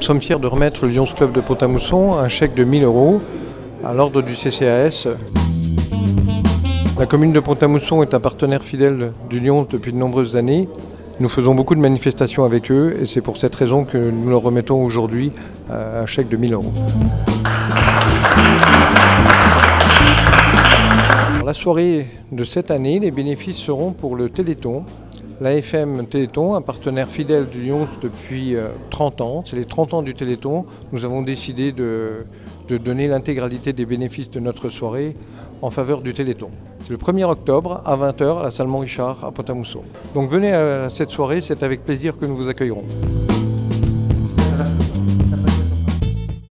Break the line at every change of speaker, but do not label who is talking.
sommes fiers de remettre le Lions Club de Pont-à-Mousson un chèque de 1000 euros à l'ordre du CCAS. La commune de Pont-à-Mousson est un partenaire fidèle du Lyon depuis de nombreuses années. Nous faisons beaucoup de manifestations avec eux et c'est pour cette raison que nous leur remettons aujourd'hui euh, un chèque de 1000 euros. la soirée de cette année, les bénéfices seront pour le Téléthon. L'AFM Téléthon, un partenaire fidèle du Lyon depuis 30 euh, ans. C'est les 30 ans du Téléthon. Nous avons décidé de, donner l'intégralité des bénéfices de notre soirée en faveur du Téléthon. C'est le 1er octobre à 20h à la salle à Pont-à-Mousson. Donc venez à cette soirée, c'est avec plaisir que nous vous accueillerons.